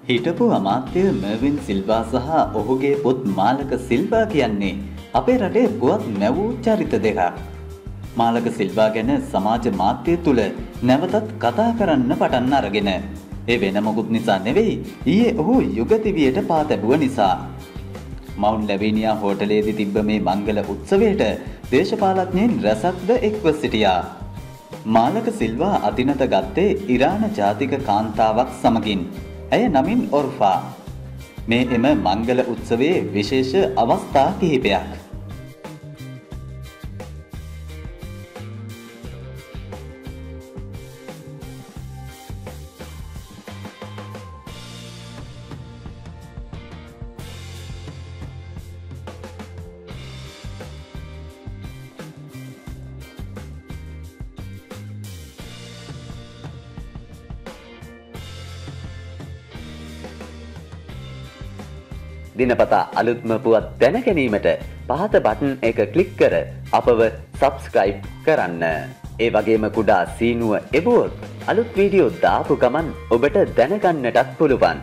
හිටපු අමාත්‍ය මර්වින් සිල්වා සහ ඔහුගේ පුත් මාලක සිල්වා කියන්නේ අපේ රටේ පුවත් මැවූ චරිත දෙකක්. මාලක සිල්වා ගැන සමාජ මාධ්‍ය තුළ නැවතත් කතා කරන්න පටන් අරගෙන. ඒ වෙන මොකුත් නිසා නෙවෙයි ඊයේ ඔහු යුගතිවියට පා තැබුව නිසා. මවුන් ලැබීනියා හෝටලේදි තිබ්බ මේ මංගල උත්සවයට දේශපාලඥයෙන් රැසක්ද එක්ව සිටියා. මාලක සිල්වා අතිනත ගත්තේ ඉරාන ජාතික කාන්තාවක් සමගින්. ඇය නමින් ඔර්ෆා. මේ එම මංගල උත්සවයේ විශේෂ අවස්ථා කිහිපයක්. දිනපතා අලුත්ම පුවත් දැනගැනීමට පහත බටන් එක කලික් කර අපව සබස්ක්‍රයිබ් කරන්න. ඒ වගේම කුඩා සීනුව එබුවොත් අලුත් වීඩියෝ දාපු ගමන් ඔබට දැනගන්නටත් පුළුවන්.